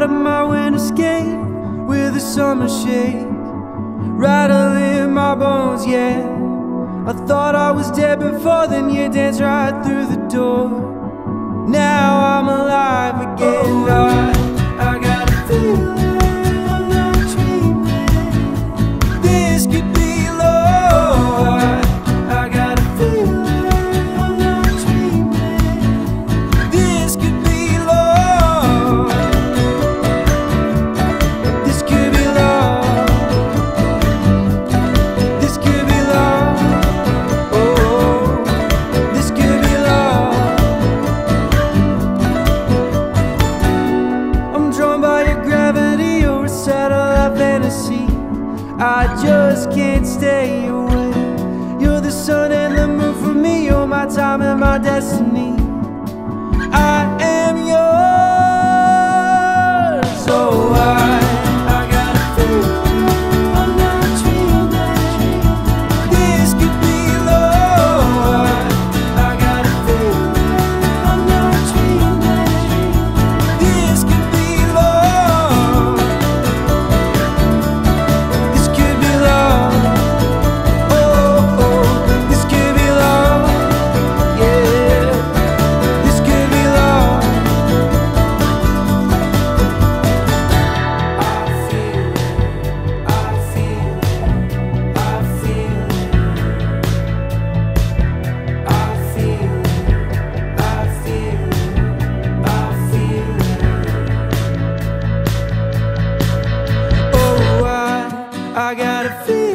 out of my winter skate with a summer shake rattling my bones, yeah. I thought I was dead before, then you danced right through the door. Just can't stay away. You're the sun and the moon for me, you're my time and my destiny. gotta feel